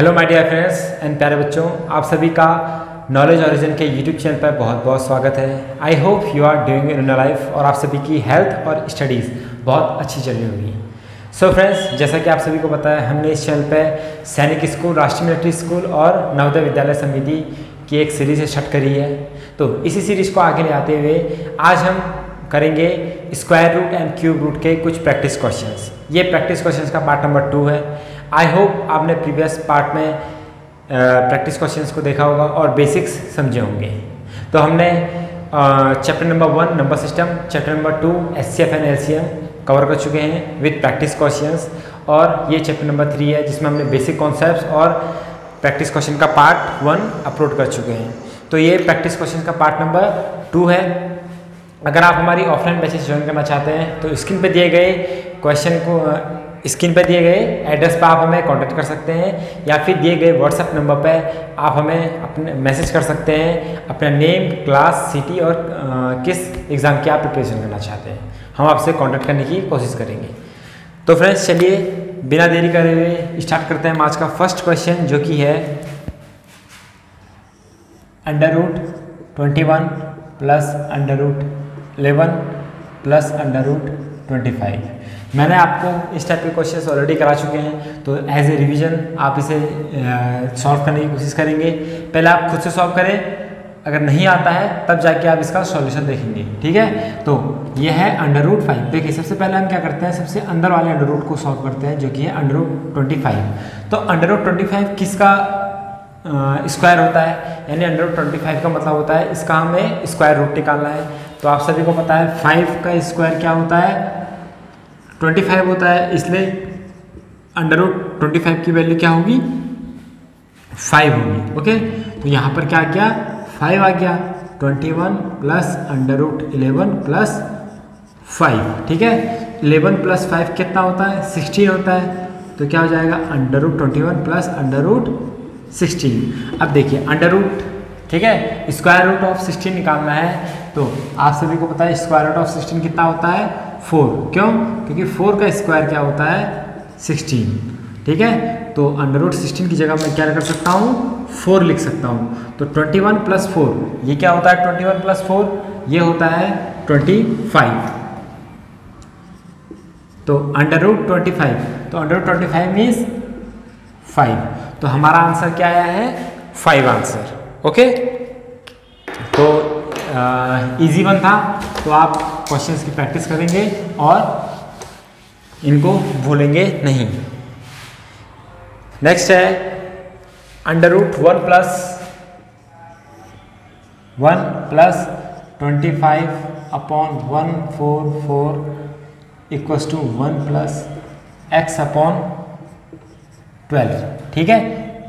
Hello my dear friends and प्यारे बच्चों, आप सभी का नॉलेज ओरिजिन के यूट्यूब चैनल पर बहुत बहुत स्वागत है। I hope you are doing in life और आप सभी की हेल्थ और स्टडीज़ बहुत अच्छी चल रही होगी। सो फ्रेंड्स जैसा कि आप सभी को पता है, हमने इस चैनल पर सैनिक स्कूल, राष्ट्रीय मिलिट्री स्कूल और नवोदय विद्यालय समिति की एक सीरीज़ स्टार्ट करी है। तो इसी सीरीज़ को आगे ले आते हुए आज हम करेंगे square root and cube root के कुछ प्रैक्टिस क्वेश्चंस ये प्रैक्टिस क्वेश्चंस का पार्ट नंबर टू है। आई होप आपने प्रीवियस पार्ट में प्रैक्टिस क्वेश्चंस को देखा होगा और बेसिक्स समझे होंगे। तो हमने chapter number one number system chapter number two S C F and L C M cover कर चुके हैं विथ प्रैक्टिस क्वेश्चंस और ये चैप्टर नंबर थ्री है जिसमें हमने बेसिक कॉन्सेप्ट और प्रैक्टिस क्वेश्चन का पार्ट वन अपलोड कर चुके हैं। तो ये प्रैक्टिस क्वेश्चन का पार्ट नंबर टू है। अगर आप हमारी ऑफलाइन बैचेस ज्वाइन करना चाहते हैं तो स्क्रीन पर दिए गए क्वेश्चन को स्क्रीन पर दिए गए एड्रेस पर आप हमें कांटेक्ट कर सकते हैं या फिर दिए गए व्हाट्सएप नंबर पर आप हमें अपने मैसेज कर सकते हैं अपना नेम क्लास सिटी और आ, किस एग्ज़ाम की आप प्रिपरेशन करना चाहते हैं। हम आपसे कांटेक्ट करने की कोशिश करेंगे। तो फ्रेंड्स चलिए बिना देरी करे हुए स्टार्ट करते हैं आज का फ़र्स्ट क्वेश्चन जो कि है under root twenty one plus under root eleven plus under root twenty five मैंने आपको इस टाइप के क्वेश्चंस ऑलरेडी करा चुके हैं तो एज ए रिवीजन आप इसे सॉल्व करने की कोशिश करेंगे। पहले आप खुद से सॉल्व करें, अगर नहीं आता है, तब जाके आप इसका सॉल्यूशन देखेंगे, ठीक है? तो ये है अंडर रूट फाइव देखिए, सबसे पहले हम क्या करते हैं, सबसे अंदर वाले अंडर रूट को सॉल्व करते हैं, जो कि है अंडर रूट ट्वेंटी फाइव तो अंडर रूट ट्वेंटी फाइव किसका स्क्वायर होता है? यानी अंडर रूट ट्वेंटी फाइव का मतलब होता है, इसका हमें स्क्वायर रूट निकालना है। तो आप सभी को पता है फाइव का स्क्वायर क्या होता है? ट्वेंटी फाइव होता है, इसलिए अंडर रूट ट्वेंटी फाइव की वैल्यू क्या होगी? फाइव होगी ओके तो यहाँ पर क्या गया? फाइव आ गया twenty one plus under root eleven plus five ठीक है? इलेवन प्लस फाइव कितना होता है? सिक्सटीन होता है तो क्या हो जाएगा? Under root twenty one plus under root sixteen अब देखिए अंडर रूट ठीक है? स्क्वायर रूट ऑफ़ सिक्सटीन निकालना है तो आप सभी को पता है स्क्वायर रूट ऑफ़ सिक्सटीन कितना होता है? फोर। क्यों? क्योंकि फोर का स्क्वायर क्या होता है? सिक्सटीन। ठीक है? तो अंडर रूट सिक्सटीन की जगह मैं क्या कर सकता हूँ? फोर लिख सकता हूँ। तो ट्वेंटी वन प्लस फोर, ये क्या होता है? ट्वेंटी वन प्लस फोर, ये होता है ट्वेंटी फाइव। तो अंडर रूट ट्वेंटी फाइव तो under root twenty five means five तो हमारा आंसर क्या आया है? Five answer. Okay easy one था तो आप क्वेश्चंस की प्रैक्टिस करेंगे और इनको भूलेंगे नहीं। नेक्स्ट है under root one plus one plus twenty five upon one four four equals to one plus X upon twelve ठीक है?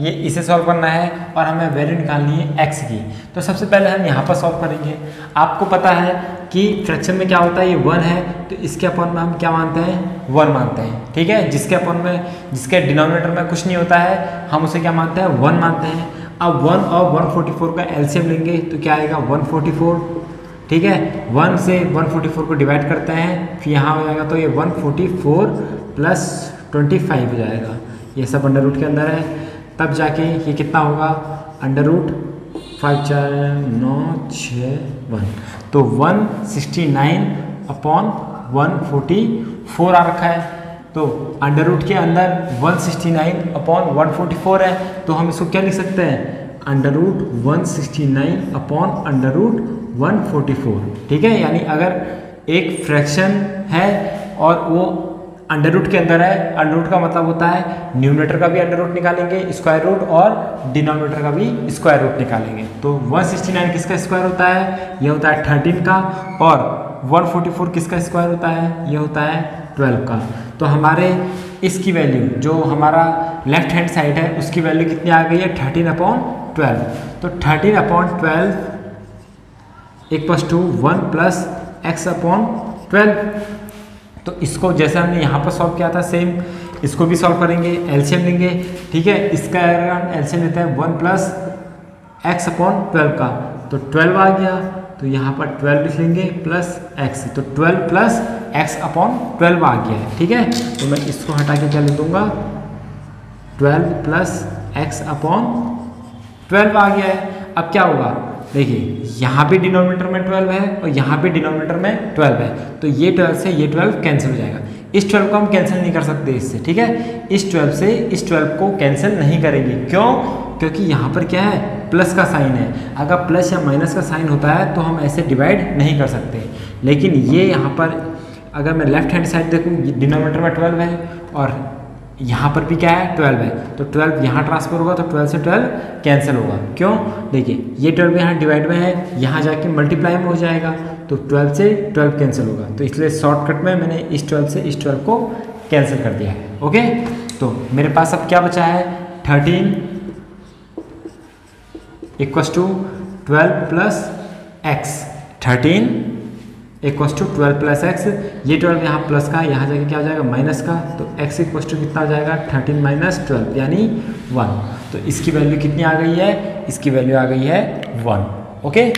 ये इसे सॉल्व करना है और हमें वैल्यू निकालनी है एक्स की। तो सबसे पहले हम यहाँ पर सॉल्व करेंगे। आपको पता है कि फ्रैक्शन में क्या होता है? ये वन है तो इसके अपॉन में हम क्या मानते हैं? वन मानते हैं। ठीक है? जिसके अपॉन में, जिसके डिनोमिनेटर में कुछ नहीं होता है, हम उसे क्या मानते हैं? वन मानते हैं। अब वन और वन फोर्टी फोर का एल्शियम लेंगे तो क्या आएगा? वन फोर्टी फोर ठीक है? वन से वन फोर्टी फोर को डिवाइड करते हैं, फिर यहाँ हो जाएगा तो ये one forty four plus twenty five हो जाएगा। ये सब अंडर रूट के अंदर है। तब जाके ये कितना होगा? अंडर रूट फाइव चार, नौ छ वन तो one sixty nine upon one forty four आ रखा है। तो अंडर रूट के अंदर one sixty nine upon one forty four है। तो हम इसको क्या लिख सकते हैं? Under root one sixty nine upon under root one forty four ठीक है? यानी अगर एक फ्रैक्शन है और वो अंडर रूट के अंदर है। अंडर रूट का मतलब होता है न्यूमिनेटर का भी अंडर रूट निकालेंगे, स्क्वायर रूट, और डिनोमिनेटर का भी स्क्वायर रूट निकालेंगे। तो 169 किसका स्क्वायर होता है? यह होता है 13 का, और 144 किसका स्क्वायर होता है? यह होता है 12 का। तो हमारे इसकी वैल्यू, जो हमारा लेफ़्ट हैंड साइड है, उसकी वैल्यू कितनी आ गई है? Thirteen upon twelve. तो थर्टीन अपॉन ट्वेल्व एक plus two, one plus X upon twelve. तो इसको जैसे हमने यहाँ पर सॉल्व किया था सेम इसको भी सॉल्व करेंगे एल्शियम लेंगे, ठीक है? इसका अगर एल्शियम लेते हैं one plus X upon twelve का। तो ट्वेल्व आ गया तो यहाँ पर ट्वेल्व लिख लेंगे प्लस एक्स तो twelve plus X upon twelve आ गया है, ठीक है? तो मैं इसको हटा के क्या लिख दूँगा twelve plus X upon twelve आ गया है। अब क्या होगा? देखिए, यहाँ पे डिनोमिनेटर में ट्वेल्व है और यहाँ पे डिनोमिनेटर में ट्वेल्व है। तो ये ट्वेल्व से ये ट्वेल्व कैंसिल हो जाएगा। इस ट्वेल्व को हम कैंसिल नहीं कर सकते इससे, ठीक है? इस ट्वेल्व से इस ट्वेल्व को कैंसिल नहीं करेंगे। क्यों? क्योंकि यहाँ पर क्या है? प्लस का साइन है। अगर प्लस या माइनस का साइन होता है तो हम ऐसे डिवाइड नहीं कर सकते। लेकिन ये यहाँ पर अगर मैं लेफ़्ट हैंड साइड देखूँ डिनोमीटर में ट्वेल्व है और यहाँ पर भी क्या है? ट्वेल्व है। तो ट्वेल्व यहाँ ट्रांसफ़र होगा तो ट्वेल्व से ट्वेल्व कैंसिल होगा। क्यों? देखिए, ये ट्वेल्व यहाँ डिवाइड में है, यहाँ जाके मल्टीप्लाई में हो जाएगा। तो ट्वेल्व से ट्वेल्व कैंसिल होगा। तो इसलिए शॉर्टकट में मैंने इस ट्वेल्व से इस ट्वेल्व को कैंसिल कर दिया है। ओके तो मेरे पास अब क्या बचा है? Thirteen equals to twelve plus X thirteen equals to twelve plus X ये ट्वेल्व यहाँ प्लस का, यहाँ जाके क्या हो जाएगा? माइनस का। तो एक्स इक्वस टू कितना हो जाएगा? थर्टीन माइनस ट्वेल्व यानी वन तो इसकी वैल्यू कितनी आ गई है? इसकी वैल्यू आ गई है वन ओके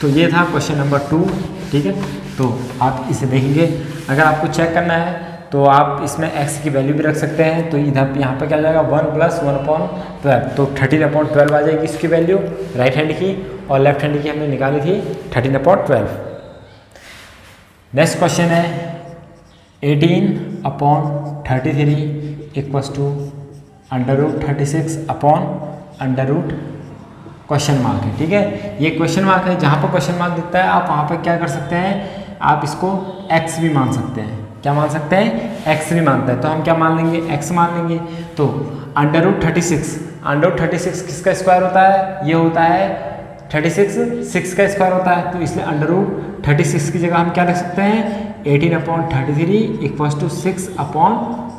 तो ये था क्वेश्चन नंबर टू ठीक है? तो आप इसे देखेंगे। अगर आपको चेक करना है तो आप इसमें x की वैल्यू भी रख सकते हैं। तो इधर यहाँ पर क्या जाएगा? One plus one upon twelve तो थर्टीन अपॉन ट्वेल्व आ जाएगी इसकी वैल्यू राइट हैंड की और लेफ़्ट हैंड की हमने निकाली थी thirteen upon twelve next question है eighteen upon thirty three equals to under root thirty six upon under root question mark है, ठीक है? ये क्वेश्चन मार्क है, जहाँ पर क्वेश्चन मार्क दिखता है, आप वहाँ पर क्या कर सकते हैं? आप इसको एक्स भी मान सकते हैं। क्या मान सकते हैं? एक्स भी मानता है। तो हम क्या मान लेंगे? एक्स मान लेंगे। तो under root thirty six under root thirty six किसका स्क्वायर होता है? ये होता है थर्टी सिक्स सिक्स का स्क्वायर होता है। तो इसलिए अंडर रूट थर्टी सिक्स की जगह हम क्या लिख सकते हैं? Eighteen upon thirty three equals to six upon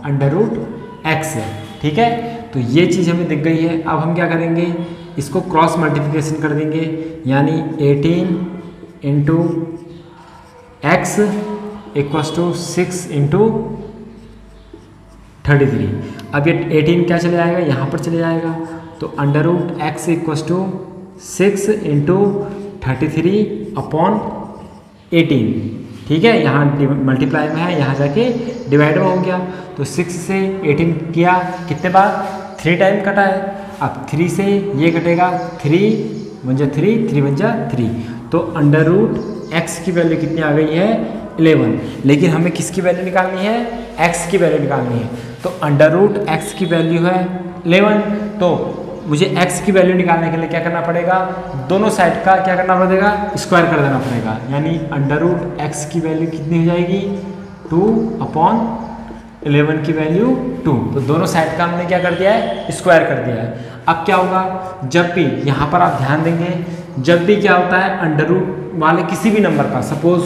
under root X ठीक है? तो ये चीज़ हमें दिख गई है। अब हम क्या करेंगे? इसको क्रॉस मल्टीप्लिकेशन कर देंगे। यानी eighteen into x equals two six into thirty three अब ये एटीन क्या चले जाएगा? यहाँ पर चले जाएगा। तो under root x equals two six into thirty three upon eighteen ठीक है? यहाँ मल्टीप्लाई में है, यहाँ जाके डिवाइड हो गया। तो सिक्स से एटीन किया कितने बार? थ्री टाइम कटा है। अब थ्री से ये कटेगा थ्री वंजा थ्री थ्री वंजा थ्री तो अंडर रूट एक्स की वैल्यू कितनी आ गई है? इलेवन। लेकिन हमें किसकी वैल्यू निकालनी है? एक्स की वैल्यू निकालनी है। तो अंडर रूट एक्स की वैल्यू है इलेवन। तो मुझे एक्स की वैल्यू निकालने के लिए क्या करना पड़ेगा? दोनों साइड का क्या करना पड़ेगा? स्क्वायर कर देना पड़ेगा। यानी अंडर रूट एक्स की वैल्यू कितनी हो जाएगी? टू अपॉन इलेवन की वैल्यू टू तो दोनों साइड का हमने क्या कर दिया है? स्क्वायर कर दिया है। अब क्या होगा? जब भी, यहाँ पर आप ध्यान देंगे, जब भी क्या होता है अंडर रूट वाले किसी भी नंबर का suppose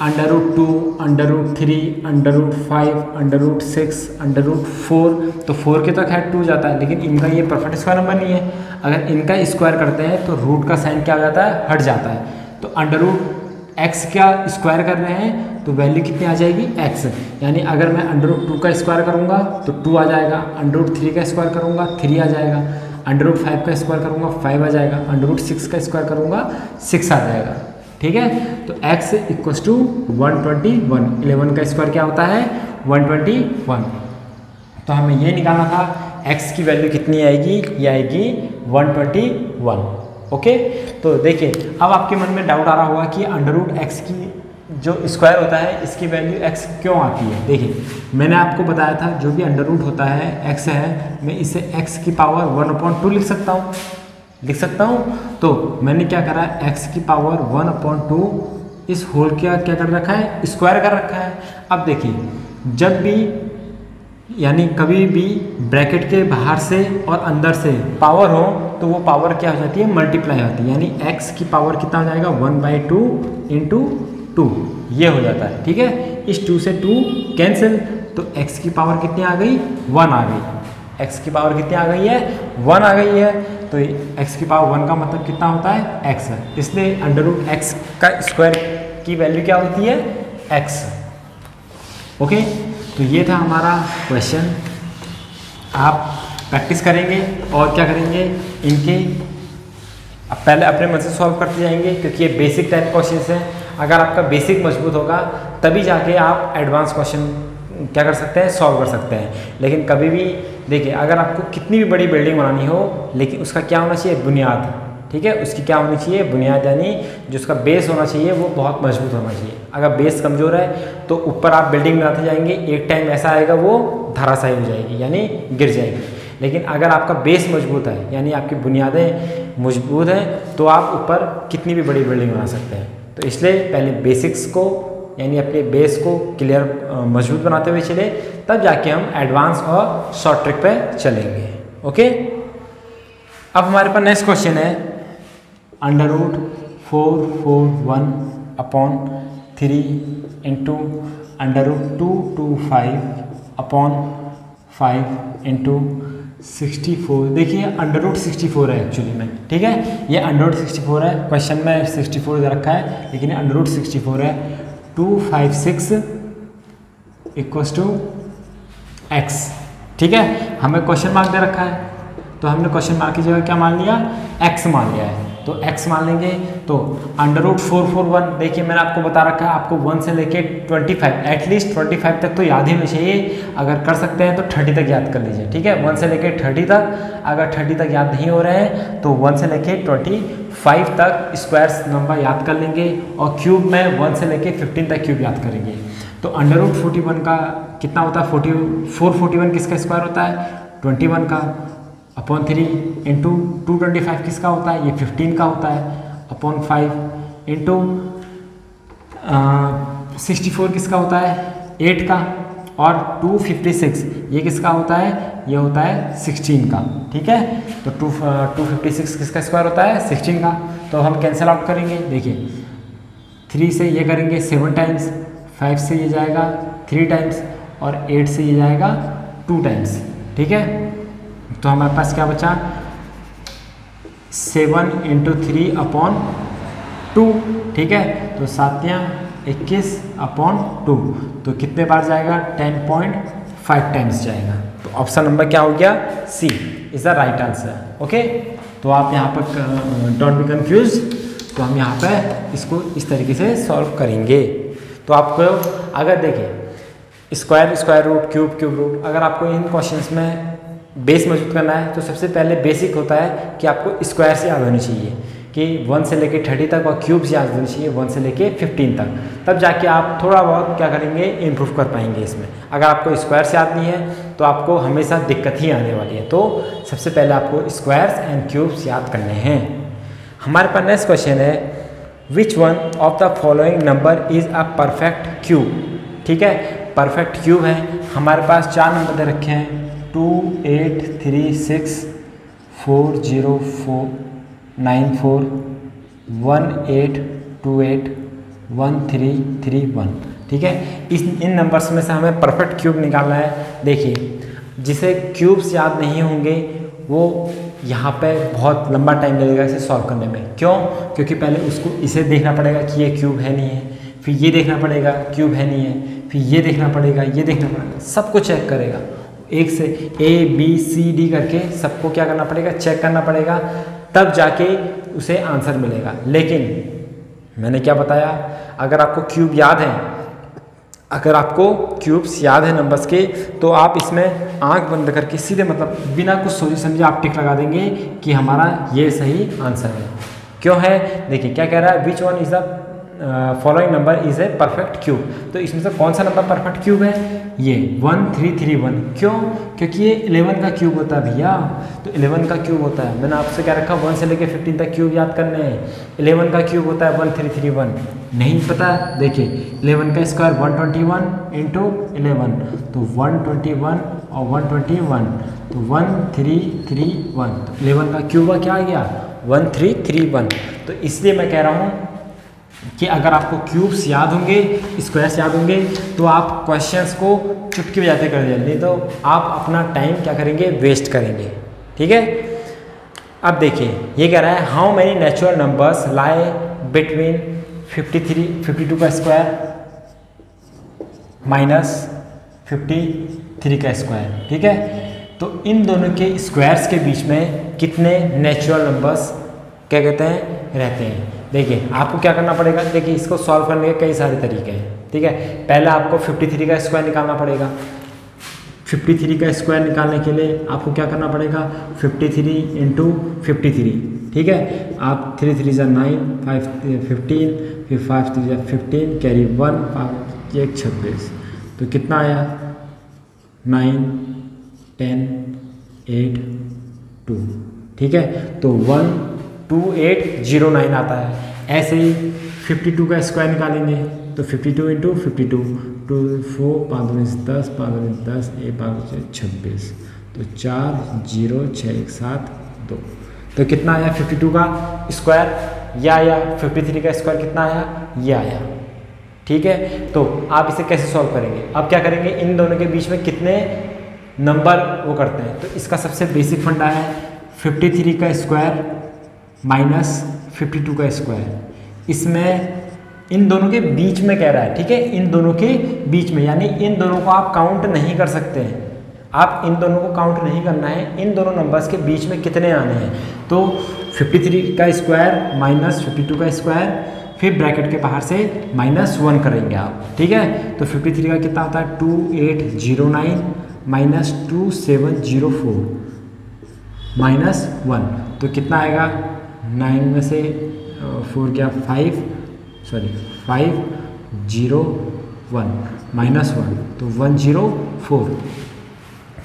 under root two under root three under root five under root six under root four तो फोर के तो खैर टू जाता है लेकिन इनका ये परफेक्ट स्क्वायर नंबर नहीं है अगर इनका स्क्वायर करते हैं तो रूट का साइन क्या हो जाता है हट जाता है तो अंडर रूट एक्स का स्क्वायर कर रहे हैं तो वैल्यू कितनी आ जाएगी एक्स यानी अगर मैं अंडर रूट टू का स्क्वायर करूँगा तो टू आ जाएगा अंडर रूट थ्री का स्क्वायर करूँगा थ्री आ जाएगा अंडर रूट फाइव का स्क्वायर करूँगा फाइव आ जाएगा अंडर रूट सिक्स का स्क्वायर करूँगा सिक्स आ जाएगा ठीक है? तो x equals two one twenty one eleven का स्क्वायर क्या होता है? वन ट्वेंटी वन तो हमें ये निकालना था, x की वैल्यू कितनी आएगी? ये आएगी वन ट्वेंटी वन ओके तो देखिए, अब आपके मन में डाउट आ रहा होगा कि अंडर रूट एक्स की जो स्क्वायर होता है, इसकी वैल्यू x क्यों आती है? देखिए, मैंने आपको बताया था, जो भी अंडर रूट होता है, x है, मैं इसे x की पावर वन अपॉइंट टू लिख सकता हूँ। लिख सकता हूँ? तो मैंने क्या करा? है एक्स की पावर वन अपॉइंट टू इस होल क्या क्या कर रखा है? स्क्वायर कर रखा है। अब देखिए, जब भी, यानी कभी भी ब्रैकेट के बाहर से और अंदर से पावर हो तो वो पावर क्या हो जाती है? मल्टीप्लाई होती है। यानी x की पावर कितना हो जाएगा? One by two into two ये हो जाता है। ठीक है? इस टू से टू कैंसिल तो x की पावर कितनी आ गई? वन आ गई। X की पावर कितनी आ गई है? वन आ गई है। तो एक्स की पावर वन का मतलब कितना होता है? एक्स इसलिए अंडर रूट एक्स का स्क्वायर की वैल्यू क्या होती है? एक्स ओके तो ये था हमारा क्वेश्चन आप प्रैक्टिस करेंगे और क्या करेंगे? इनके अब पहले अपने मन से सॉल्व करते जाएँगे क्योंकि ये बेसिक टाइप क्वेश्चन हैं। अगर आपका बेसिक मज़बूत होगा, तभी जाके आप एडवांस क्वेश्चन क्या कर सकते हैं? सॉल्व कर सकते हैं। लेकिन कभी भी देखिए, अगर आपको कितनी भी बड़ी बिल्डिंग बनानी हो, लेकिन उसका क्या होना चाहिए? बुनियाद। ठीक है? उसकी क्या होनी चाहिए? बुनियाद, यानी जो उसका बेस होना चाहिए, वो बहुत मज़बूत होना चाहिए। अगर बेस कमज़ोर है तो ऊपर आप बिल्डिंग बनाते जाएँगे, एक टाइम ऐसा आएगा, वो धराशायी हो जाएगी, यानी गिर जाएगी। लेकिन अगर आपका बेस मज़बूत है, यानी आपकी बुनियादें मज़बूत हैं तो आप ऊपर कितनी भी बड़ी बिल्डिंग बना सकते हैं। तो इसलिए पहले बेसिक्स को यानी अपने बेस को क्लियर मज़बूत बनाते हुए चले, तब जाके हम एडवांस और शॉर्ट ट्रिक पे चलेंगे। ओके अब हमारे पास नेक्स्ट क्वेश्चन है। Under root four four one upon three into under root two two five upon five into sixty four देखिए अंडर रूट सिक्सटी फोर है एक्चुअली में। ठीक है? ये अंडर रूट सिक्सटी फोर है। क्वेश्चन में सिक्सटी फोर रखा है, लेकिन अंडर रूट सिक्सटी फोर है। Two five six equals two x ठीक है? हमें क्वेश्चन मार्क दे रखा है। तो हमने क्वेश्चन मार्क की जगह क्या मान लिया? एक्स मान लिया है। तो x मान लेंगे तो under root four four one देखिए मैंने आपको बता रखा है, आपको वन से लेके twenty five at least twenty five तक तो याद ही होना चाहिए। अगर कर सकते हैं तो थर्टी तक याद कर लीजिए, ठीक है? वन से लेके थर्टी तक, अगर थर्टी तक याद नहीं हो रहे हैं तो वन से लेके ट्वेंटी फाइव तक स्क्वायर्स नंबर याद कर लेंगे और क्यूब में वन से लेके फिफ्टीन तक क्यूब याद करेंगे। तो अंडर रूट फोर्टी वन का कितना होता है? फोर्टी फोर फोर्टी वन किसका स्क्वायर होता है? ट्वेंटी वन का। Upon three into two twenty five किसका होता है? ये फिफ्टीन का होता है। Upon five into sixty four किसका होता है? एट का। और टू फिफ्टी सिक्स ये किसका होता है? ये होता है सिक्सटीन का। ठीक है? तो टू टू फिफ्टी सिक्स किसका स्क्वायर होता है? सिक्सटीन का। तो हम कैंसिल आउट करेंगे। देखिए थ्री से ये करेंगे सेवन टाइम्स फाइव से ये जाएगा थ्री टाइम्स और एट से ये जाएगा टू टाइम्स ठीक है? तो हमारे पास क्या बचा? Seven into three upon two ठीक है? तो सातियाँ इक्कीस अपॉन टू तो कितने बार जाएगा? टेन पॉइंट फाइव टाइम्स जाएगा। तो ऑप्शन नंबर क्या हो गया? C is the right answer okay तो आप यहाँ पर डोंट बी कंफ्यूज तो हम यहाँ पर इसको इस तरीके से सॉल्व करेंगे। तो आपको अगर देखें square square root cube cube root अगर आपको इन क्वेश्चंस में बेस मज़बूत करना है तो सबसे पहले बेसिक होता है कि आपको स्क्वायर से याद होनी चाहिए, कि वन से लेके थर्टी तक और क्यूब से याद होनी चाहिए वन से लेके फिफ्टीन तक। तब जाके आप थोड़ा बहुत क्या करेंगे इम्प्रूव कर पाएँगे इसमें। अगर आपको स्क्वायर से याद नहीं है तो आपको हमेशा दिक्कत ही आने वाली है। तो सबसे पहले आपको स्क्वायर्स एंड क्यूब्स याद करने हैं। हमारे पास नेक्स्ट क्वेश्चन है which one of the following number is a perfect cube ठीक है? परफेक्ट क्यूब है। हमारे पास चार नंबर दे रखे हैं। Two eight three six four zero four nine four one eight two eight one three three one ठीक है? इस, इन नंबर्स में से हमें परफेक्ट क्यूब निकालना है। देखिए, जिसे क्यूब्स याद नहीं होंगे, वो यहाँ पे बहुत लंबा टाइम लगेगा इसे सॉल्व करने में। क्यों? क्योंकि पहले उसको, इसे देखना पड़ेगा कि ये क्यूब है नहीं है, फिर ये देखना पड़ेगा क्यूब है नहीं है, फिर ये देखना पड़ेगा, ये देखना पड़ेगा सबको चेक करेगा। एक से ए बी सी डी करके सबको क्या करना पड़ेगा? चेक करना पड़ेगा। तब जाके उसे आंसर मिलेगा। लेकिन, मैंने क्या बताया? अगर आपको क्यूब याद है, अगर आपको क्यूब्स याद है नंबर्स के तो आप इसमें आँख बंद करके सीधे मतलब बिना कुछ सोचे समझे आप टिक लगा देंगे कि हमारा ये सही आंसर है। क्यों है? देखिए, क्या कह रहा है? Which one is the following number is a perfect cube तो इसमें से कौन सा नंबर परफेक्ट क्यूब है? ये वन थ्री थ्री वन क्यों? क्योंकि ये इलेवन का क्यूब होता है भैया। तो इलेवन का क्यूब होता है। मैंने आपसे क्या रखा? वन से लेकर फिफ्टीन तक क्यूब याद करने हैं। इलेवन का क्यूब होता है वन थ्री थ्री वन नहीं पता? देखिए इलेवन का square one twenty one into eleven तो वन ट्वेंटी वन और वन ट्वेंटी वन तो वन थ्री थ्री वन तो इलेवन का क्यूब क्या आ गया? वन थ्री थ्री वन तो इसलिए मैं कह रहा हूँ कि अगर आपको क्यूब्स याद होंगे स्क्वायर्स याद होंगे तो आप क्वेश्चंस को चुटकी बजाते कर दिया नहीं तो आप अपना टाइम क्या करेंगे? वेस्ट करेंगे। ठीक है? अब देखिए, ये कह रहा है how many natural numbers lie between 53 52 का स्क्वायर माइनस 53 का स्क्वायर ठीक है? तो इन दोनों के स्क्वायर्स के बीच में कितने नेचुरल नंबर्स क्या कहते हैं? रहते हैं। देखिए, आपको क्या करना पड़ेगा? देखिए, इसको सॉल्व करने के कई सारे तरीके हैं, ठीक है? पहले आपको 53 का स्क्वायर निकालना पड़ेगा। 53 का स्क्वायर निकालने के लिए आपको क्या करना पड़ेगा? 53 थ्री इंटू ठीक है? आप थ्री थ्री ज़ा नाइन फाइव फिफ्टीन फिर फाइव थ्री ज़ा फिफ्टीन कैरी वन फाइव एक छब्बीस। तो कितना आया? नाइन टेन एट टू ठीक है? तो one two eight zero nine आता है। ऐसे ही फिफ्टी टू का स्क्वायर निकालेंगे तो fifty two into fifty two two four पाँच उन्नीस दस, पाँच उन्नीस दस, एक, पाँच छब्बीस तो चार, ज़ीरो छः एक, सात, दो। तो कितना आया फिफ्टी टू का स्क्वायर या आया। फिफ्टी थ्री का स्क्वायर कितना आया? ये आया। ठीक है? तो आप इसे कैसे सॉल्व करेंगे? अब क्या करेंगे? इन दोनों के बीच में कितने नंबर वो करते हैं? तो इसका सबसे बेसिक फंडा है फिफ्टी थ्री का स्क्वायर माइनस फिफ्टी टू का स्क्वायर। इसमें इन दोनों के बीच में कह रहा है, ठीक है? इन दोनों के बीच में, यानी इन दोनों को आप काउंट नहीं कर सकते हैं। आप इन दोनों को काउंट नहीं करना है, इन दोनों नंबर्स के बीच में कितने आने हैं? तो 53 का स्क्वायर माइनस फिफ्टी का स्क्वायर, फिर ब्रैकेट के बाहर से माइनस वन करेंगे आप, ठीक है? तो 53 का कितना होता है? Two eight zero nine minus two seven zero four minus one. तो कितना आएगा? नाइन में से फोर क्या five sorry five zero one minus one तो वन ज़ीरो फोर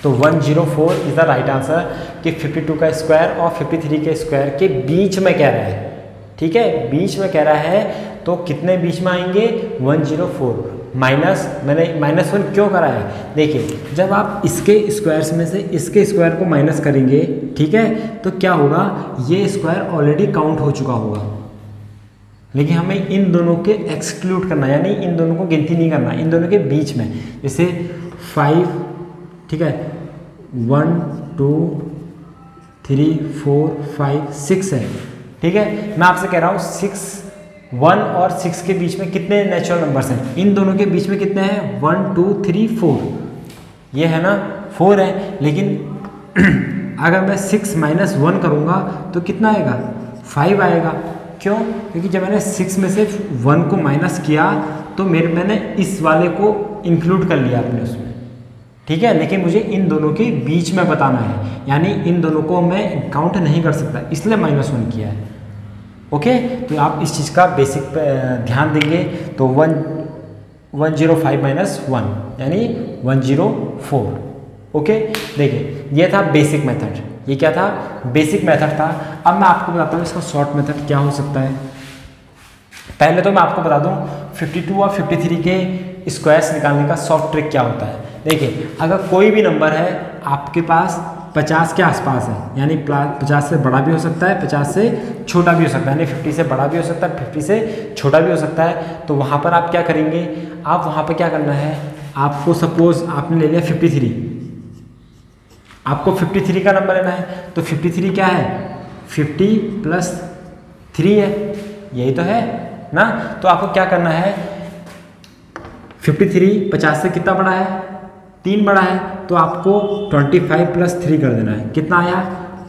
तो one zero four is the right answer कि फिफ्टी टू का स्क्वायर और फिफ्टी थ्री के स्क्वायर के बीच में कह रहा है। ठीक है? बीच में कह रहा है तो कितने बीच में आएँगे? वन ज़ीरो फोर माइनस, मैंने माइनस वन क्यों करा है? देखिए, जब आप इसके स्क्वायर्स में से इसके स्क्वायर को माइनस करेंगे, ठीक है तो क्या होगा? ये स्क्वायर ऑलरेडी काउंट हो चुका होगा। लेकिन हमें इन दोनों के एक्सक्लूड करना, यानी इन दोनों को गिनती नहीं करना, इन दोनों के बीच में, जैसे फाइव ठीक है one two three four five six है, ठीक है? मैं आपसे कह रहा हूँ सिक्स वन और सिक्स के बीच में कितने नेचुरल नंबर्स हैं? इन दोनों के बीच में कितने हैं? One, two, three, four. ये है ना? फोर है, लेकिन अगर मैं सिक्स माइनस वन करूँगा तो कितना आएगा? फाइव आएगा। क्यों? क्योंकि जब मैंने सिक्स में से वन को माइनस किया तो मेरे, मैंने इस वाले को इंक्लूड कर लिया अपने उसमें। ठीक है? लेकिन मुझे इन दोनों के बीच में बताना है। यानी इन दोनों को मैं काउंट नहीं कर सकता, इसलिए माइनस वन किया है। ओके? तो आप इस चीज़ का बेसिक ध्यान देंगे तो one one zero five minus one, यानी वन ज़ीरो फोर, ओके? देखिए, ये था बेसिक मेथड ये क्या था? बेसिक मेथड था। अब मैं आपको बताता हूँ इसका शॉर्ट मेथड क्या हो सकता है। पहले तो मैं आपको बता दूँ 52 और 53 के स्क्वायर्स निकालने का सॉफ्ट ट्रिक क्या होता है? देखिए, अगर कोई भी नंबर है, आपके पास 50 के आसपास है। यानी 50 से बड़ा भी हो सकता है 50 से छोटा भी हो सकता है। यानी 50 से बड़ा भी हो सकता है 50 से छोटा भी हो सकता है। तो वहाँ पर आप क्या करेंगे? आप वहाँ पर क्या करना है? आपको सपोज़ आपने ले लिया 53 आपको 53 का नंबर लेना है। तो 53 क्या है? 50 प्लस थ्री है। यही तो है, ना? तो आपको क्या करना है? 53 50 से कितना बड़ा है? तीन बड़ा है तो आपको 25 प्लस थ्री कर देना है। कितना आया?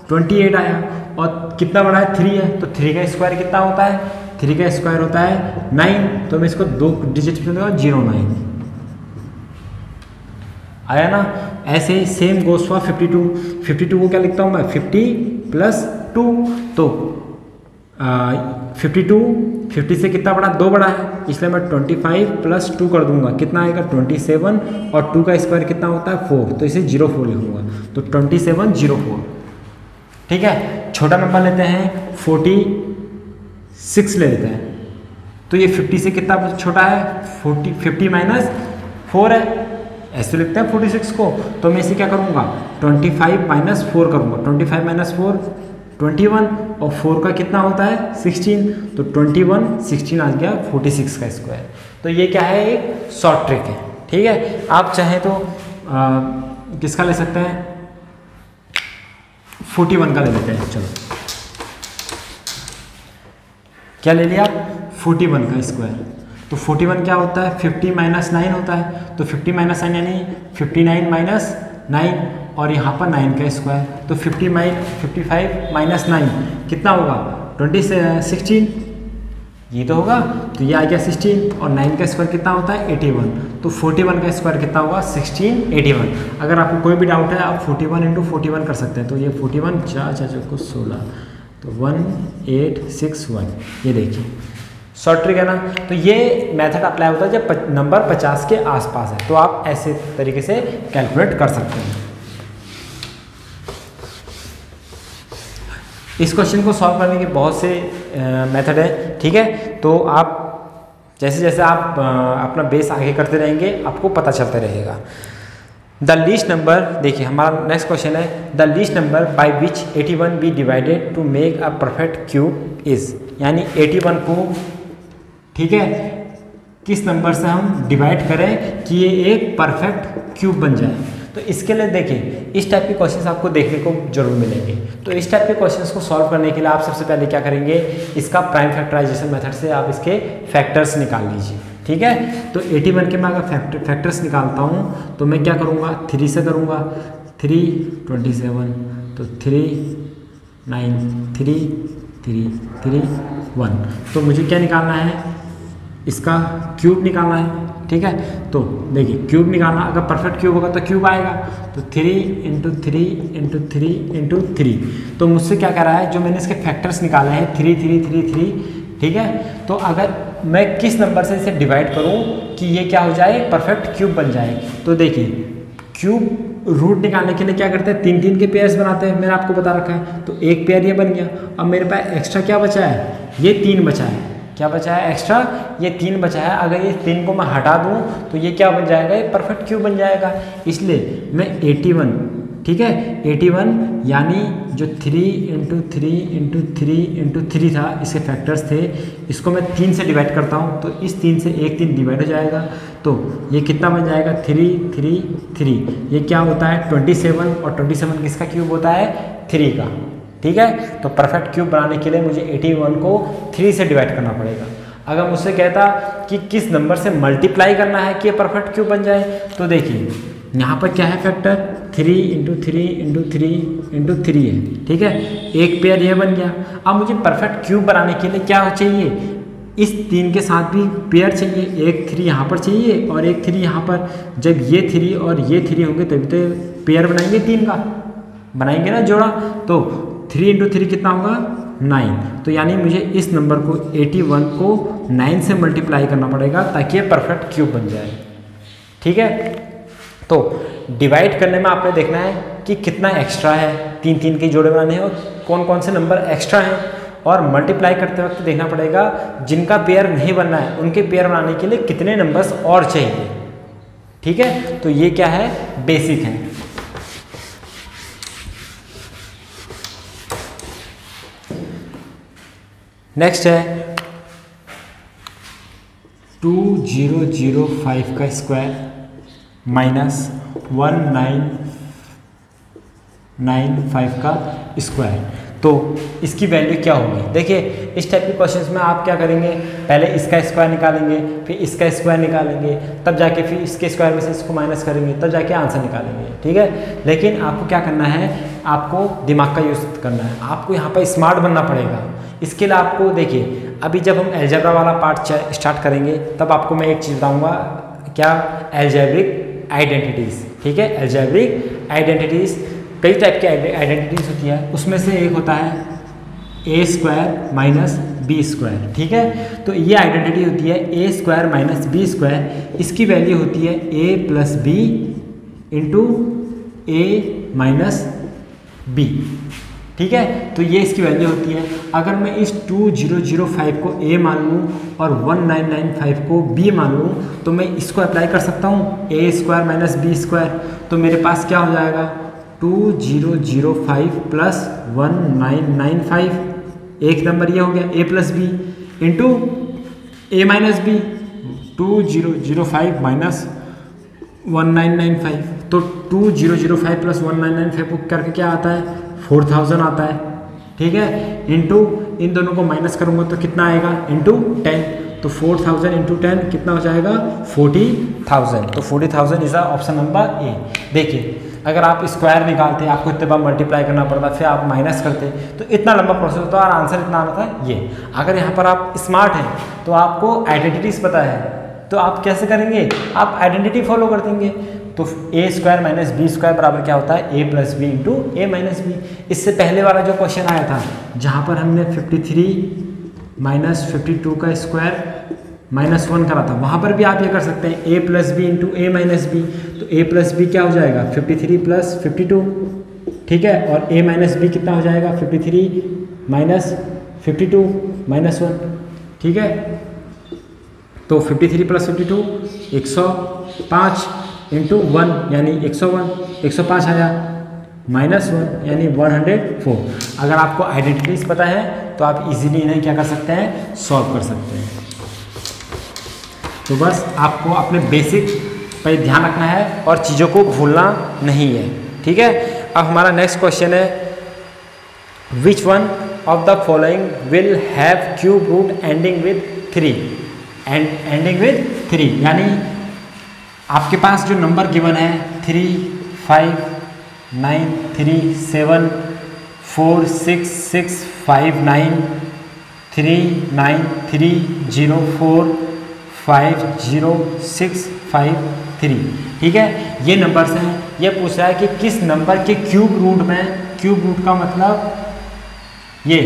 28 आया। और कितना बड़ा है? थ्री है। तो थ्री का स्क्वायर कितना होता है? थ्री का स्क्वायर होता है नाइन तो मैं इसको दो डिजिट में दूँगा ज़ीरो नाइन आया ना? ऐसे ही same goes for fifty two fifty two को क्या लिखता हूँ मैं? फिफ्टी प्लस टू तो फिफ्टी टू फिफ्टी से कितना बड़ा? दो बड़ा है। इसलिए मैं ट्वेंटी फाइव प्लस टू कर दूँगा। कितना आएगा? ट्वेंटी सेवन और टू का स्क्वायर कितना होता है? फोर तो इसे ज़ीरो फोर लिखूँगा। तो ट्वेंटी सेवन ज़ीरो फोर ठीक है? छोटा नंबर लेते हैं। फोर्टी सिक्स ले लेते हैं। तो ये फिफ्टी से कितना छोटा है? फोर्टी फिफ्टी माइनस फोर है। ऐसे लिखते हैं फोर्टी सिक्स को। तो मैं इसे क्या करूँगा? ट्वेंटी फाइव माइनस फोर करूँगा। Twenty five minus four twenty one और फोर का कितना होता है? सिक्सटीन। तो ट्वेंटी वन सिक्सटीन आ गया फोर्टी सिक्स का स्क्वायर। तो ये क्या है? एक शॉर्ट ट्रिक है। ठीक है? आप चाहें तो आ, किसका ले सकते हैं? फोर्टी वन का ले लेते हैं। चलो। क्या ले लिया? फोर्टी वन का स्क्वायर। तो 41 क्या होता है? 50 माइनस नाइन होता है। तो 50 माइनस नाइन यानी 59 माइनस नाइन। और यहाँ पर नाइन का स्क्वायर तो 50 माइन 55 माइनस नाइन कितना होगा? 20 16 ये तो होगा। तो ये आ गया सिक्सटीन और नाइन का स्क्वायर कितना होता है? एटी वन तो फोर्टी वन का स्क्वायर कितना होगा? सिक्सटीन एटी वन अगर आपको कोई भी डाउट है, आप forty one into forty one कर सकते हैं। तो ये फोर्टी वन चार चार चार को सोलह। तो वन एट सिक्स वन ये देखिए। शॉर्ट ट्रिक है ना? तो ये मेथड अप्लाई होता है जब नंबर पचास के आसपास है। तो आप ऐसे तरीके से कैलकुलेट कर सकते हैं। इस क्वेश्चन को सॉल्व करने के बहुत से मेथड हैं ठीक है? तो आप जैसे जैसे आप आ, अपना बेस आगे करते रहेंगे आपको पता चलता रहेगा। द लीस्ट नंबर देखिए हमारा नेक्स्ट क्वेश्चन है। The least number by which 81 be divided to make a perfect cube is यानी 81 को ठीक है? किस नंबर से हम डिवाइड करें कि ये एक परफेक्ट क्यूब बन जाए? तो इसके लिए देखिए, इस टाइप के क्वेश्चंस आपको देखने को ज़रूर मिलेंगे। तो इस टाइप के क्वेश्चंस को सॉल्व करने के लिए आप सबसे पहले क्या करेंगे, इसका प्राइम फैक्टराइजेशन मेथड से आप इसके फैक्टर्स निकाल लीजिए, ठीक है? तो 81 के मैं अगर फैक्टर फैक्टर्स निकालता हूँ तो मैं क्या करूँगा? थ्री से करूँगा। थ्री ट्वेंटी सेवन तो three nine three three three one तो मुझे क्या निकालना है? इसका क्यूब निकालना है। ठीक है? तो देखिए क्यूब निकालना, अगर परफेक्ट क्यूब होगा तो क्यूब आएगा। तो three into three into three into three तो मुझसे क्या कह रहा है? जो मैंने इसके फैक्टर्स निकाले हैं थ्री थ्री थ्री थ्री ठीक है? तो अगर मैं किस नंबर से इसे डिवाइड करूँ कि ये क्या हो जाए? परफेक्ट क्यूब बन जाए। तो देखिए क्यूब रूट निकालने के लिए क्या करते हैं? तीन तीन के पेयर्स बनाते हैं। मैंने आपको बता रखा है। तो एक पेयर ये बन गया। अब मेरे पास एक्स्ट्रा क्या बचा है? ये तीन बचा है। क्या बचा है एक्स्ट्रा ये तीन बचा है। अगर ये तीन को मैं हटा दूँ तो ये क्या बन जाएगा? ये परफेक्ट क्यूब बन जाएगा? इसलिए मैं 81 ठीक है? 81 यानी जो three into three into three into three था, इसके फैक्टर्स थे। इसको मैं तीन से डिवाइड करता हूँ तो इस तीन से एक तीन डिवाइड हो जाएगा। तो ये कितना बन जाएगा? थ्री थ्री थ्री ये क्या होता है? ट्वेंटी सेवन और ट्वेंटी सेवन किसका क्यूब होता है? थ्री का। ठीक है? तो परफेक्ट क्यूब बनाने के लिए मुझे 81 को 3 से डिवाइड करना पड़ेगा। अगर मुझसे कहता कि किस नंबर से मल्टीप्लाई करना है कि परफेक्ट क्यूब बन जाए तो देखिए, यहाँ पर क्या है factor three into three into three into three है, ठीक है? एक पेयर ये बन गया। अब मुझे परफेक्ट क्यूब बनाने के लिए क्या चाहिए? इस तीन के साथ भी पेयर चाहिए। एक थ्री यहाँ पर चाहिए और एक थ्री यहाँ पर। जब ये थ्री और ये थ्री होंगे, तभी तो पेयर बनाएँगे तीन का। बनाएँगे ना जोड़ा? तो थ्री इंटू थ्री कितना होगा? नाइन। तो यानी मुझे इस नंबर को एटी वन को नाइन से मल्टीप्लाई करना पड़ेगा ताकि ये परफेक्ट क्यूब बन जाए। ठीक है? तो डिवाइड करने में आपने देखना है कि कितना एक्स्ट्रा है। तीन तीन के जोड़े बनाने हैं और कौन कौन से नंबर एक्स्ट्रा हैं। और मल्टीप्लाई करते वक्त देखना पड़ेगा जिनका पेयर नहीं बनना है, उनके पेयर बनाने के लिए कितने नंबर्स और चाहिए। ठीक है? तो ये क्या है? बेसिक है। नेक्स्ट है टू ज़ीरो ज़ीरो फाइव का square minus one nine nine five का स्क्वायर तो इसकी वैल्यू क्या होगी? देखिए, इस टाइप के क्वेश्चंस में आप क्या करेंगे? पहले इसका स्क्वायर निकालेंगे, फिर इसका स्क्वायर निकालेंगे, तब जाके फिर इसके स्क्वायर में से इसको माइनस करेंगे, तब जाके आंसर निकालेंगे, ठीक है? लेकिन आपको क्या करना है? आपको दिमाग का यूज़ करना है। आपको यहाँ पर स्मार्ट बनना पड़ेगा। इसके लिए आपको, देखिए, अभी जब हम एल्जेब्रा वाला पार्ट स्टार्ट करेंगे, तब आपको मैं एक चीज़ बताऊँगा, क्या? एल्जेब्रिक आइडेंटिटीज़ ठीक है? एल्जेब्रिक आइडेंटिटीज़ कई टाइप की आइडेंटिटीज़ होती है, उसमें से एक होता है a square minus b square ठीक है? तो ये आइडेंटिटी होती है a square minus b square इसकी वैल्यू होती है a plus b into a minus b ठीक है? तो ये इसकी वैल्यू होती है अगर मैं इस 2005 को ए मान लूँ और 1995 को बी मान लूँ तो मैं इसको अप्लाई कर सकता हूँ? A square minus b square तो मेरे पास क्या हो जाएगा? 2005 प्लस फाइव एक नंबर ये हो गया a plus b into a minus b two zero zero five minus one nine nine five तो two zero zero five plus one nine nine five करके क्या आता है? फोर थाउज़ेंड आता है. ठीक है? इंटू इन दोनों को माइनस करूँगा तो कितना आएगा? इंटू टेन तो फोर थाउज़ेंड इंटू टेन कितना हो जाएगा? फोर्टी थाउज़ेंड तो forty thousand is option number A देखिए, अगर आप स्क्वायर निकालते, आपको इतने बार मल्टीप्लाई करना पड़ता, फिर आप माइनस करते तो इतना लंबा प्रोसेस होता है और आंसर इतना आता है ये। अगर यहाँ पर आप स्मार्ट हैं तो आपको आइडेंटिटीज पता है। तो आप कैसे करेंगे? आप आइडेंटिटी फॉलो कर देंगे। तो a square minus b square बराबर क्या होता है? A plus b into a minus b इससे पहले वाला जो क्वेश्चन आया था, जहाँ पर हमने 53 थ्री माइनस फिफ्टी का स्क्वायर माइनस वन करा था, वहाँ पर भी आप ये कर सकते हैं a plus b into a minus b तो ए प्लस बी क्या हो जाएगा? 53 थ्री प्लस फिफ्टी ठीक है? और ए माइनस बी कितना हो जाएगा? 53 three minus fifty two minus one ठीक है? तो 53 थ्री प्लस फिफ्टी टू एक सौ पाँच. इंटू वन यानी एक सौ वन, एक सौ पाँच आया माइनस वन यानी वन हंड्रेड फोर अगर आपको आइडेंटिटीज पता है तो आप इजीली इन्हें क्या कर सकते हैं? सॉल्व कर सकते हैं। तो बस आपको अपने बेसिक पर ध्यान रखना है और चीज़ों को भूलना नहीं है। ठीक है? अब हमारा नेक्स्ट क्वेश्चन है which one of the following will have cube root ending with three and ending with three यानी आपके पास जो नंबर गिवन है three five nine three seven four six six five nine three nine three zero four five zero six five three ठीक है? ये numbers हैं। ये पूछ रहा है कि किस नंबर के क्यूब रूट में क्यूब रूट का मतलब ये?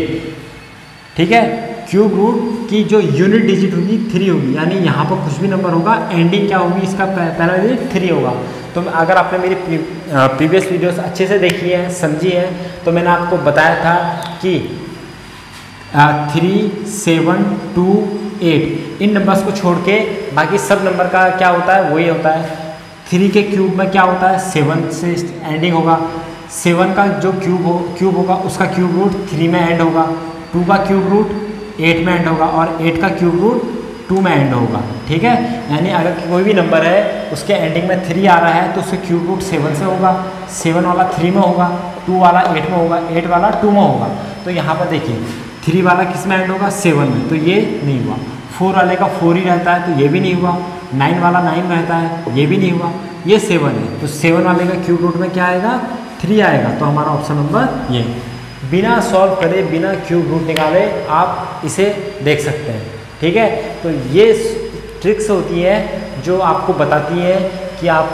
ठीक है? क्यूब रूट की जो यूनिट डिजिट होगी थ्री होगी। यानी यहाँ पर कुछ भी नंबर होगा एंडिंग क्या होगी, इसका पहला डिजिट थ्री होगा। तो अगर आपने मेरी प्रीवियस वीडियोस अच्छे से देखी है, समझी है तो मैंने आपको बताया था कि थ्री सेवन टू एट इन नंबर्स को छोड़ के बाकी सब नंबर का क्या होता है, वही होता है। थ्री के क्यूब में क्या होता है सेवन से एंडिंग होगा। सेवन का जो क्यूब हो क्यूब होगा, उसका क्यूब रूट थ्री में एंड होगा। टू का क्यूब रूट एट में एंड होगा और एट का क्यूब रूट टू में एंड होगा। ठीक है? यानी अगर कोई भी नंबर है, उसके एंडिंग में थ्री आ रहा है तो उसके क्यूब रूट सेवन से होगा। सेवन वाला थ्री में होगा टू वाला एट में होगा एट वाला टू में होगा। तो यहाँ पर देखिए थ्री वाला किसमें एंड होगा? सेवन में। तो ये नहीं हुआ। फोर वाले का फोर ही रहता है तो ये भी नहीं हुआ। नाइन वाला नाइन रहता है, ये भी नहीं हुआ। ये सेवन है। तो सेवन वाले का क्यूब रूट में क्या आएगा? थ्री आएगा। तो हमारा ऑप्शन नंबर ये। बिना सॉल्व करे, बिना क्यूब रूट निकाले, आप इसे देख सकते हैं। ठीक है? तो ये ट्रिक्स होती हैं जो आपको बताती हैं कि आप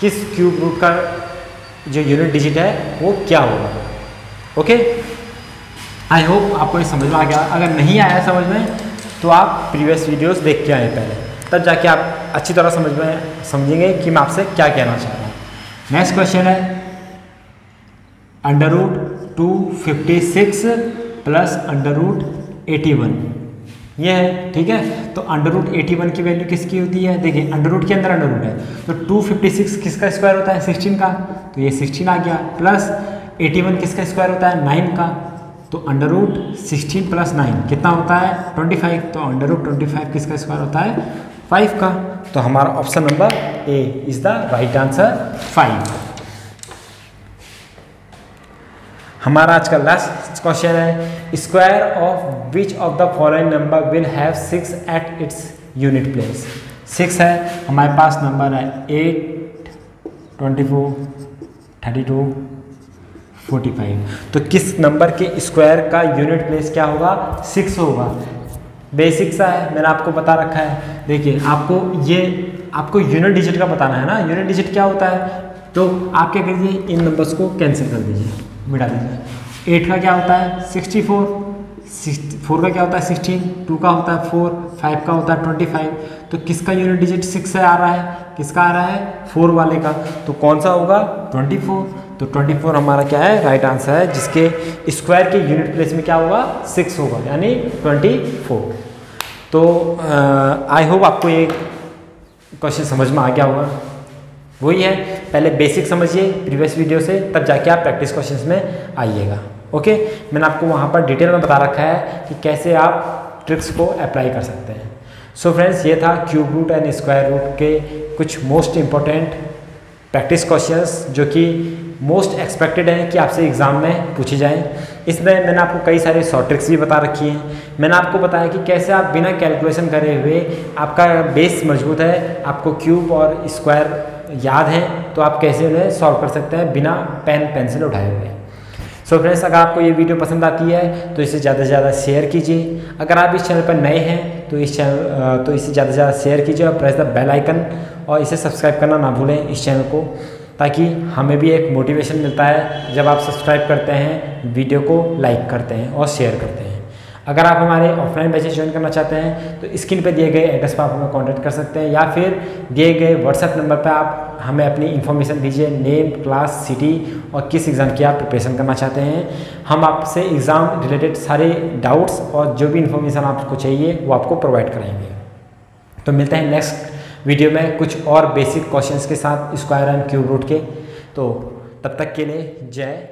किस क्यूब रूट का जो यूनिट डिजिट है, वो क्या होगा। ओके आई होप आपको ये समझ में आ गया। अगर नहीं आया समझ में तो आप प्रीवियस वीडियोस देख के आए पहले। तब जाके आप अच्छी तरह समझ में समझेंगे कि मैं आपसे क्या कहना चाह रहा हूँ। नेक्स्ट क्वेश्चन है under root two fifty six plus under root eighty one ये है, ठीक है? तो अंडर रूट एटी वन की वैल्यू किसकी होती है? देखिए अंडर रूट के अंदर अंडर रूट है। तो टू फिफ्टी सिक्स किसका स्क्वायर होता है? सिक्सटीन का। तो ये सिक्सटीन आ गया प्लस एटी वन किसका स्क्वायर होता है? नाइन का। तो under root sixteen plus nine कितना होता है? ट्वेंटी फाइव तो अंडर रूट ट्वेंटी फाइव किसका स्क्वायर होता है? फाइव का। तो हमारा option number A is the right answer five हमारा आज का लास्ट क्वेश्चन है square of which of the following number will have six at its unit place six है, हमारे पास नंबर है eight twenty four thirty two forty five तो किस नंबर के स्क्वायर का यूनिट प्लेस क्या होगा? सिक्स होगा। बेसिक सा है, मैंने आपको बता रखा है। देखिए, आपको ये, आपको यूनिट डिजिट का बताना है ना? यूनिट डिजिट क्या होता है? तो आप क्या करिए, इन नंबर्स को कैंसिल कर दीजिए। मिटा दीजिए। एट का क्या होता है? सिक्सटी फोर फोर का क्या होता है? सिक्सटीन टू का होता है फोर फाइव का होता है ट्वेंटी फाइव तो किसका यूनिट डिजिट सिक्स से आ रहा है? किसका आ रहा है? फोर वाले का। तो कौन सा होगा? ट्वेंटी फोर तो ट्वेंटी फोर हमारा क्या है? राइट आंसर है, जिसके स्क्वायर के यूनिट प्लेस में क्या होगा? सिक्स होगा, यानी ट्वेंटी फोर तो आई होप आपको ये क्वेश्चन समझ में आ गया होगा। वही है। पहले बेसिक समझिए प्रीवियस वीडियो से, तब जाके आप प्रैक्टिस क्वेश्चंस में आइएगा। ओके मैंने आपको वहाँ पर डिटेल में बता रखा है कि कैसे आप ट्रिक्स को अप्लाई कर सकते हैं। सो so फ्रेंड्स ये था cube root and square root के कुछ मोस्ट इंपॉर्टेंट प्रैक्टिस क्वेश्चंस जो कि मोस्ट एक्सपेक्टेड हैं कि आपसे एग्ज़ाम में पूछे जाएँ। इसमें मैंने आपको कई सारे शॉर्ट ट्रिक्स भी बता रखी हैं। मैंने आपको बताया कि कैसे आप बिना कैलकुलेशन करे हुए आपका बेस मज़बूत है, आपको क्यूब और स्क्वायर याद है तो आप कैसे उन्हें सॉल्व कर सकते हैं बिना पेन पेंसिल उठाए हुए। सो so फ्रेंड्स अगर आपको ये वीडियो पसंद आती है तो इसे ज़्यादा से ज़्यादा शेयर कीजिए। अगर आप इस चैनल पर नए हैं तो इस चैनल तो इसे ज़्यादा से ज़्यादा शेयर कीजिए और प्रेस द बेल आइकन और इसे सब्सक्राइब करना ना भूलें इस चैनल को, ताकि हमें भी एक मोटिवेशन मिलता है जब आप सब्सक्राइब करते हैं वीडियो को लाइक करते हैं और शेयर करते हैं। अगर आप हमारे ऑफलाइन बैचेज ज्वाइन करना चाहते हैं तो स्क्रीन पर दिए गए एड्रेस पर आप हमें कॉन्टैक्ट कर सकते हैं, या फिर दिए गए व्हाट्सएप नंबर पर आप हमें अपनी इन्फॉर्मेशन दीजिए नेम क्लास सिटी और किस एग्ज़ाम की आप प्रिपरेशन करना चाहते हैं। हम आपसे एग्ज़ाम रिलेटेड सारे डाउट्स और जो भी इन्फॉर्मेशन आपको चाहिए, वो आपको प्रोवाइड कराएँगे तो मिलते हैं नेक्स्ट वीडियो में कुछ और बेसिक क्वेश्चंस के साथ स्क्वायर एंड क्यूब रूट के। तो तब तक के लिए जय